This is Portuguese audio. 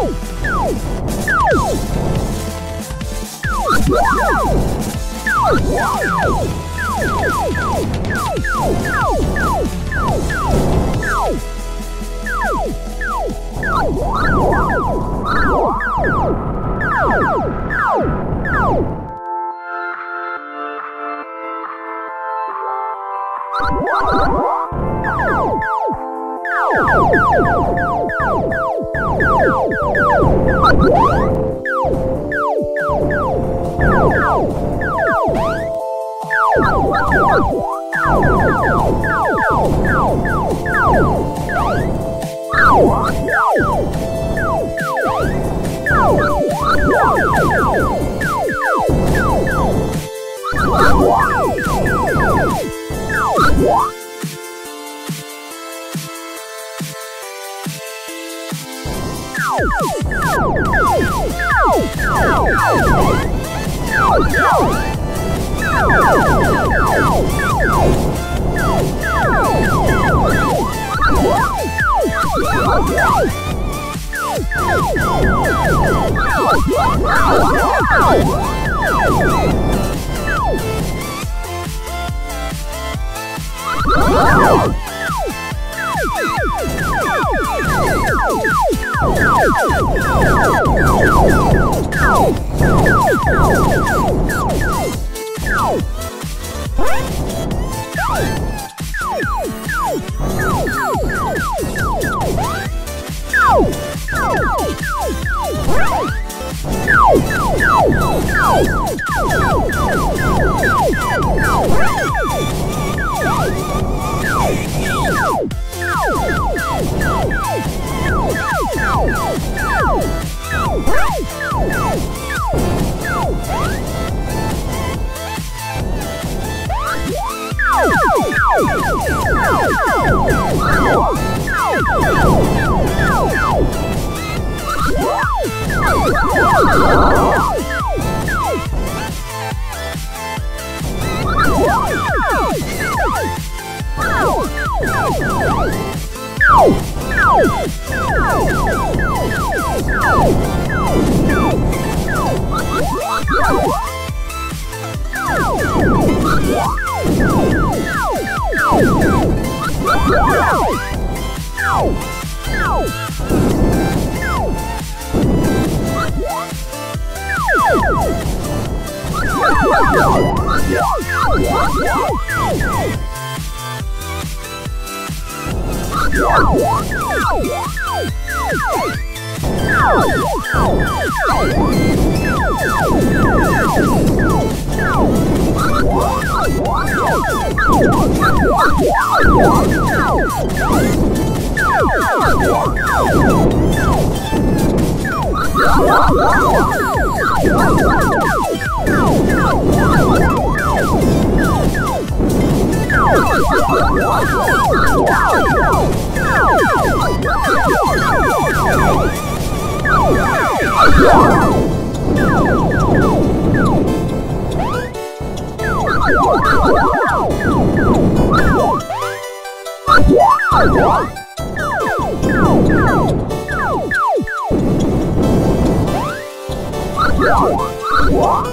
Oh! Oh, No! Não! Oh! Yeah. Wow! What?